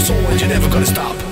your soul and you're never gonna stop.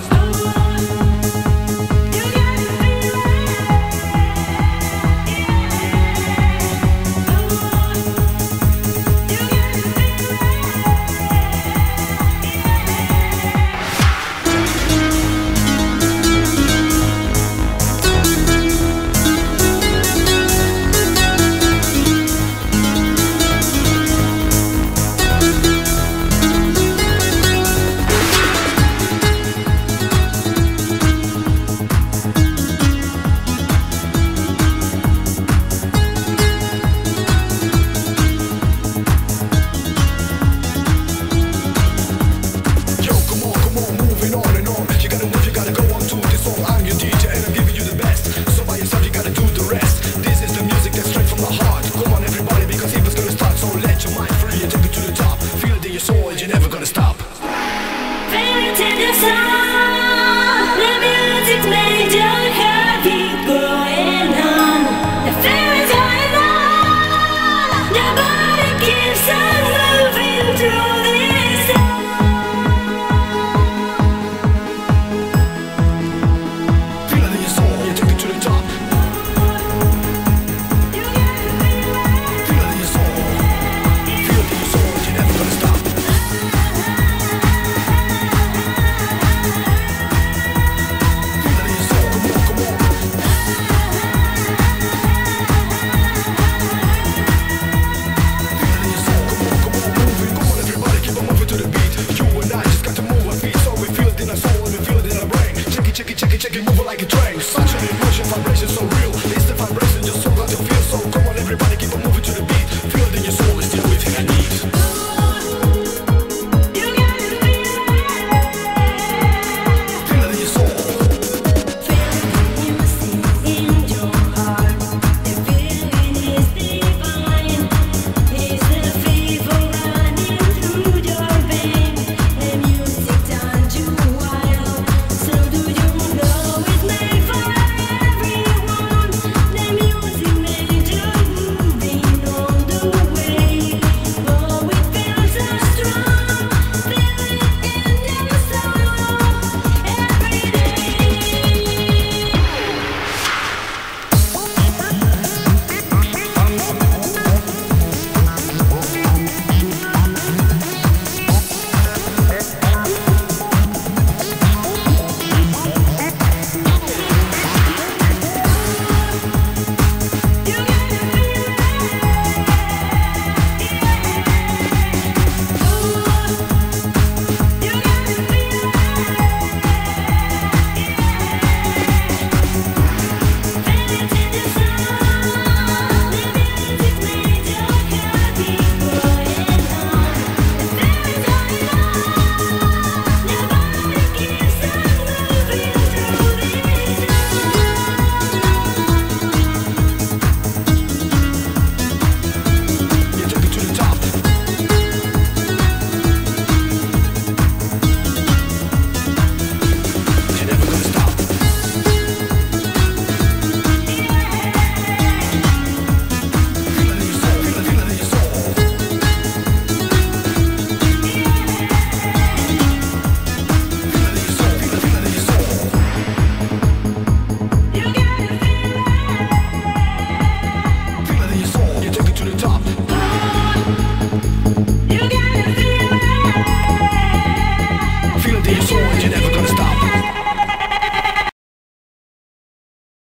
passion so